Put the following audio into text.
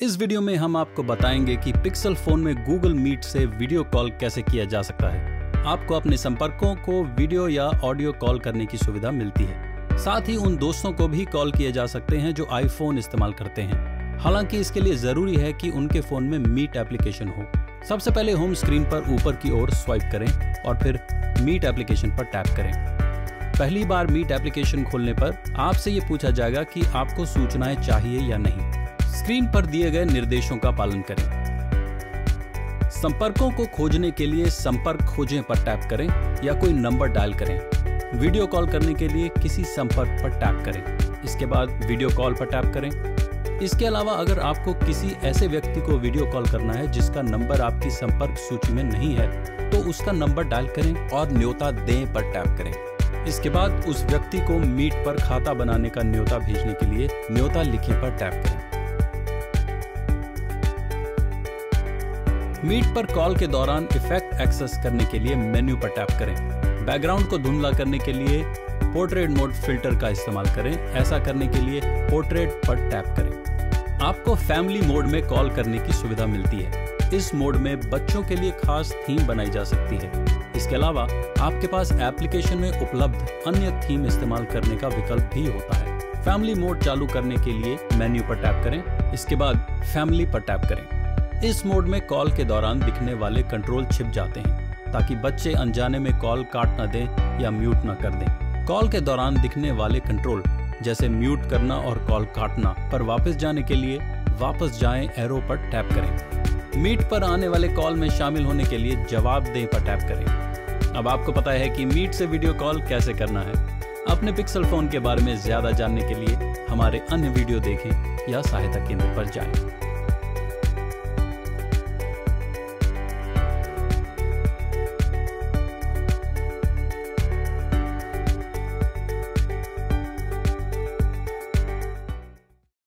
इस वीडियो में हम आपको बताएँगे कि पिक्सल फ़ोन में गूगल मीट से वीडियो कॉल कैसे किया जा सकता है। आपको अपने संपर्कों को वीडियो या ऑडियो कॉल करने की सुविधा मिलती है। साथ ही उन दोस्तों को भी कॉल किए जा सकते हैं जो आईफोन इस्तेमाल करते हैं। हालाँकि इसके लिए ज़रूरी है कि उनके फ़ोन में मीट एप्लीकेशन हो। सबसे पहले होम स्क्रीन पर ऊपर की ओर स्वाइप करें और फिर मीट एप्लीकेशन पर टैप करें। पहली बार मीट एप्लीकेशन खोलने पर आपसे ये पूछा जाएगा कि आपको सूचनाएँ चाहिए या नहीं। स्क्रीन पर दिए गए निर्देशों का पालन करें। संपर्कों को खोजने के लिए संपर्क खोजें पर टैप करें या कोई नंबर डायल करें। वीडियो कॉल करने के लिए किसी संपर्क पर टैप करें। इसके बाद वीडियो कॉल पर टैप करें। इसके अलावा अगर आपको किसी ऐसे व्यक्ति को वीडियो कॉल करना है जिसका नंबर आपकी संपर्क सूची में नहीं है तो उसका नंबर डायल करें और न्योता दें पर टैप करें। इसके बाद उस व्यक्ति को मीट पर खाता बनाने का न्योता भेजने के लिए न्योता लिखे पर टैप करें। मीट पर कॉल के दौरान इफ़ेक्ट एक्सेस करने के लिए मेन्यू पर टैप करें। बैकग्राउंड को धुंधला करने के लिए पोर्ट्रेट मोड फ़िल्टर का इस्तेमाल करें। ऐसा करने के लिए पोर्ट्रेट पर टैप करें। आपको फैमिली मोड में कॉल करने की सुविधा मिलती है। इस मोड में बच्चों के लिए खास थीम बनाई जा सकती है। इसके अलावा आपके पास एप्लीकेशन में उपलब्ध अन्य थीम इस्तेमाल करने का विकल्प भी होता है। फैमिली मोड चालू करने के लिए मेन्यू पर टैप करें। इसके बाद फैमिली पर टैप करें। इस मोड में कॉल के दौरान दिखने वाले कंट्रोल छिप जाते हैं, ताकि बच्चे अनजाने में कॉल काट न दें या म्यूट न कर दें। कॉल के दौरान दिखने वाले कंट्रोल, जैसे म्यूट करना और कॉल काटना, पर वापस जाने के लिए वापस जाएँ एरो पर टैप करें। मीट पर आने वाले कॉल में शामिल होने के लिए जवाब दें पर टैप करें। अब आपको पता है कि मीट से वीडियो कॉल कैसे करना है। अपने पिक्सल फ़ोन के बारे में ज़्यादा जानने के लिए हमारे अन्य वीडियो देखें या सहायता केंद्र पर जाएँ।